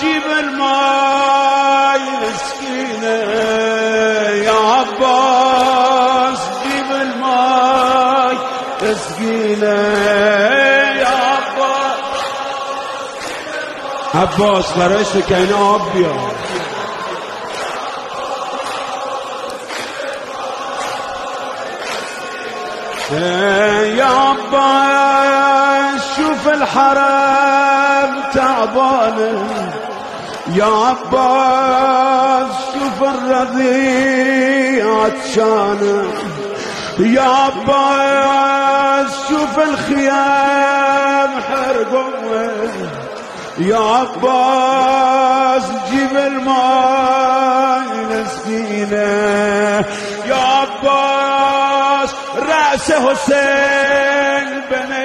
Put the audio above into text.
جيب الماي مسكينة يا عباس جيب الماي مسكينة يا عباس عباس فرشك أنا ابيض يا عباس شوف الحرم تعبانه يا عباس شوف الرضيع عطشانه يا عباس شوف الخيام حرقوه يا عباس جيب الماي مسكينه يا عباس رأس حسين بني